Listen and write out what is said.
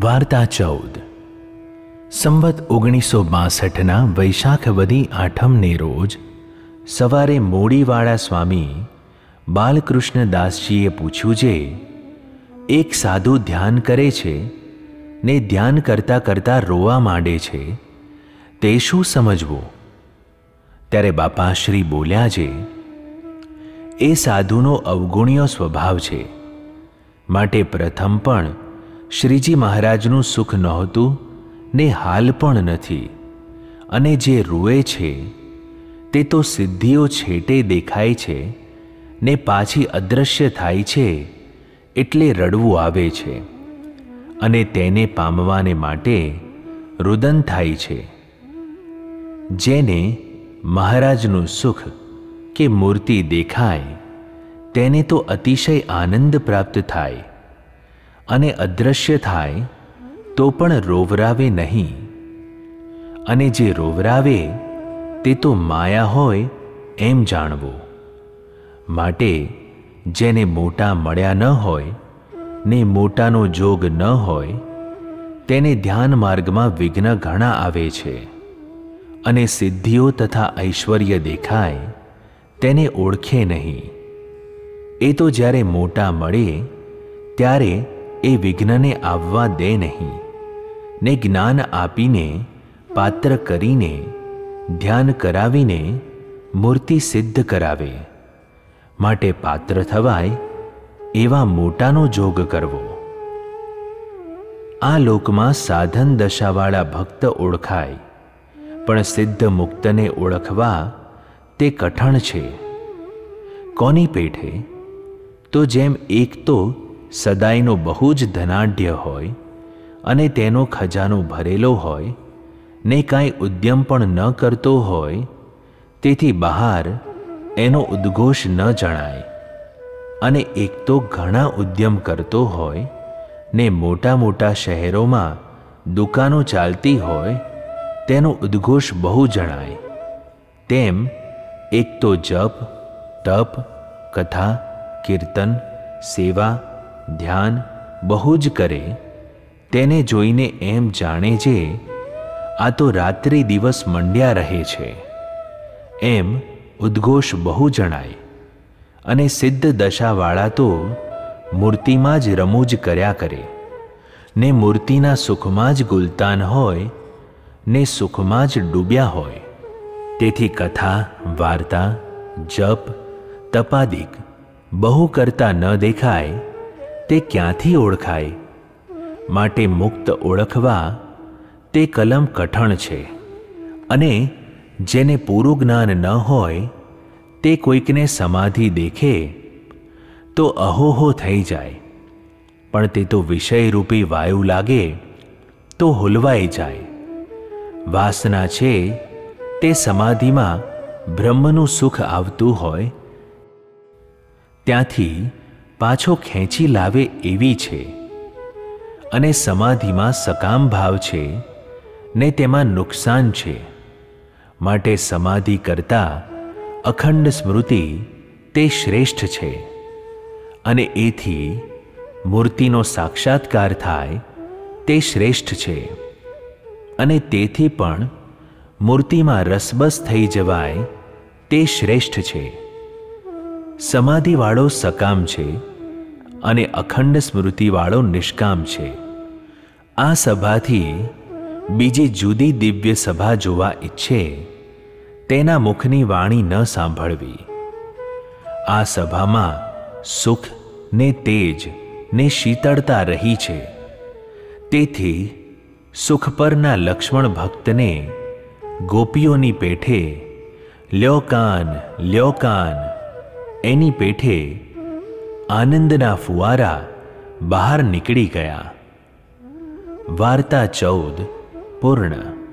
વાર્તા ચૌદ. સંવત ઓગણીસો બાસઠના વૈશાખ વધી આઠમને રોજ સવારે મોડીવાળા સ્વામી બાલકૃષ્ણદાસજીએ પૂછ્યું જે, એક સાધુ ધ્યાન કરે છે ને ધ્યાન કરતાં કરતાં રોવા માંડે છે, તે શું સમજવું? ત્યારે બાપાશ્રી બોલ્યા છે એ સાધુનો અવગુણ્યો સ્વભાવ છે, માટે પ્રથમ પણ શ્રીજી મહારાજનું સુખ નહોતું, ને હાલ પણ નથી. અને જે રૂએ છે, તે તો સિદ્ધિઓ છેટે દેખાય છે, ને પાછી અદૃશ્ય થાય છે, એટલે રડવું આવે છે. અને તેને પામવાને માટે રુદન થાય છે. જેને મહારાજનું સુખ કે મૂર્તિ દેખાય, તેને તો અતિશય આનંદ પ્રાપ્ત થાય. અને અદૃશ્ય થાય, તો પણ રોવરાવે નહીં. અને જે રોવરાવે, તે તો માયા હોય એમ જાણવું. માટે જેને મોટા મળ્યા ન હોય, ને મોટાનો જોગ ન હોય, તેને ધ્યાન માર્ગમાં વિઘ્ન ઘણા આવે છે. અને સિદ્ધિઓ તથા ઐશ્વર્ય દેખાય, તેને ઓળખે નહીં. એ તો જ્યારે મોટા મળે, ત્યારે એ વિઘ્નને આવવા દે નહીં. ને જ્ઞાન આપીને, પાત્ર કરીને, ધ્યાન કરાવીને મૂર્તિ સિદ્ધ કરાવે. માટે પાત્ર થવાય એવા મોટાનો જોગ કરવો. આ લોકમાં સાધન દશાવાળા ભક્ત ઓળખાય, પણ સિદ્ધ મુક્તને ઓળખવા તે કઠણ છે. કોની પેઠે? તો જેમ એક તો સદાયનો બહુ જ ધનાઢ્ય હોય અને તેનો ખજાનો ભરેલો હોય, ને કાંઈ ઉદ્યમ પણ ન કરતો હોય, તેથી બહાર એનો ઉદ્ઘોષ ન જણાય. અને એક તો ઘણા ઉદ્યમ કરતો હોય, ને મોટા મોટા શહેરોમાં દુકાનો ચાલતી હોય, તેનો ઉદ્ઘોષ બહુ જણાય. તેમ એક તો જપ, તપ, કથા, કીર્તન, સેવા ધ્યાન બહુ જ કરે, તેને જોઈને એમ જાણે જે આ તો રાત્રિ દિવસ મંડ્યા રહે છે. એમ ઉદ્ઘોષ બહુ જણાય અને સિદ્ધ દશાવાળા તો મૂર્તિમાં જ રમૂજ કર્યા કરે. ને મૂર્તિના સુખમાં જ ગુલતાન હોય, ને સુખમાં જ ડૂબ્યા હોય. તેથી કથા, વાર્તા, જપ, તપાદિક બહુ કરતા ન દેખાય તે ક્યાંથી ઓળખાય? માટે મુક્ત ઓળખવા તે કલમ કઠણ છે. અને જેને પૂરું જ્ઞાન ન હોય, તે કોઈકને સમાધિ દેખે, તો અહોહો થઈ જાય. પણ તે તો વિષયરૂપી વાયુ લાગે, તો હુલવાઈ જાય. વાસના છે, તે સમાધિમાં બ્રહ્મનું સુખ આવતું હોય, ત્યાંથી પાછો ખેંચી લાવે એવી છે. અને સમાધિમાં સકામ ભાવ છે ને તેમાં નુકસાન છે. માટે સમાધિ કરતા અખંડ સ્મૃતિ તે શ્રેષ્ઠ છે. અને એથી મૂર્તિનો સાક્ષાત્કાર થાય તે શ્રેષ્ઠ છે. અને તેથી પણ મૂર્તિમાં રસબસ થઈ જવાય તે શ્રેષ્ઠ છે. સમાધિવાળો સકામ છે અને અખંડ સ્મૃતિવાળો નિષ્કામ છે. આ સભાથી બીજી જુદી દિવ્ય સભા જોવા ઈચ્છે, તેના મુખની વાણી ન સાંભળવી. આ સભામાં સુખ ને તેજ ને શીતળતા રહી છે. તેથી સુખ પરના લક્ષ્મણ ભક્તને ગોપીઓની પેઠે, લ્યોકાન લ્યોકાન એની પેઠે આનંદના ફુવારા બહાર નીકળી ગયા. વાર્તા ચૌદ પૂર્ણ.